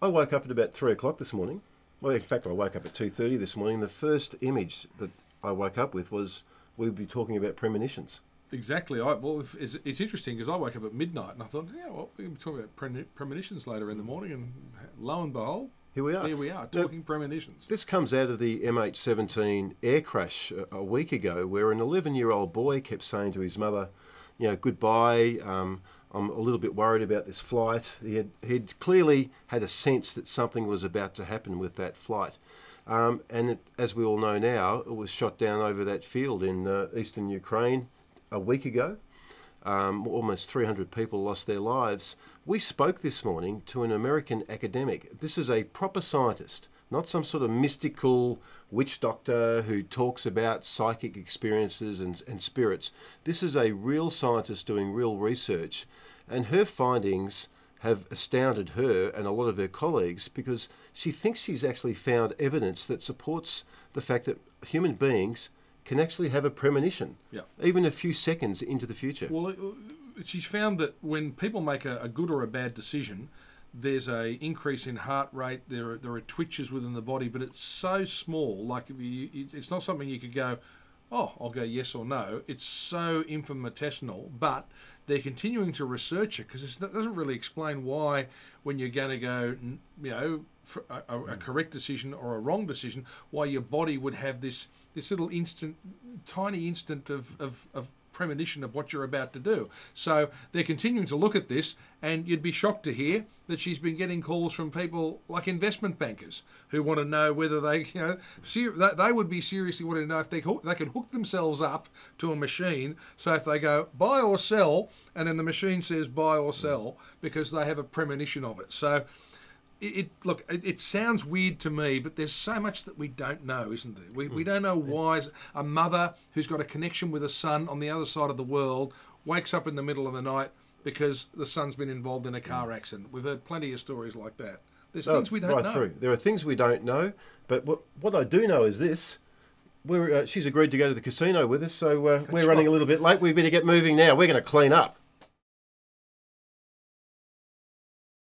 I woke up at about three o'clock this morning. Well, in fact, I woke up at two thirty this morning. The first image that I woke up with was we'd be talking about premonitions. Exactly. I, well, it's, it's interesting because I woke up at midnight and I thought, yeah, well, we're going to be talking about pre- premonitions later in the morning, and lo and behold, Here we are. here we are Now, talking premonitions. This comes out of the MH17 air crash a, a week ago, where an 11 year old boy kept saying to his mother, you know, goodbye. Um, I'm a little bit worried about this flight. He had he'd clearly had a sense that something was about to happen with that flight. Um, and it, as we all know now, it was shot down over that field in uh, eastern Ukraine a week ago. Um, almost 300 people lost their lives. We spoke this morning to an American academic. This is a proper scientist, not some sort of mystical witch doctor who talks about psychic experiences and, and spirits. This is a real scientist doing real research, and her findings have astounded her and a lot of her colleagues because she thinks she's actually found evidence that supports the fact that human beings can actually have a premonition, Yeah. even a few seconds into the future. Well, uh, she's found that when people make a, a good or a bad decision, there's a increase in heart rate. There are, there are twitches within the body, but it's so small. Like you, it's not something you could go, oh, I'll go yes or no. It's so infinitesimal, but they're continuing to research it because it doesn't really explain why when you're going to go, you know. A, a, a mm. correct decision or a wrong decision, why your body would have this this little instant, tiny instant of, of, of premonition of what you're about to do. So they're continuing to look at this, and you'd be shocked to hear that she's been getting calls from people like investment bankers who want to know whether they, you know, ser- they, would be seriously wanting to know if they they can hook themselves up to a machine. So if they go buy or sell, and then the machine says buy or sell because they have a premonition of it. So. It, it look. It, it sounds weird to me, but there's so much that we don't know, isn't there? We, we don't know why a mother who's got a connection with a son on the other side of the world wakes up in the middle of the night because the son's been involved in a car accident. We've heard plenty of stories like that. There's Oh, things we don't right know. through. There are things we don't know, but what, what I do know is this. We're, uh, she's agreed to go to the casino with us, so uh, we're running a little bit late. We better get moving now. We're going to clean up.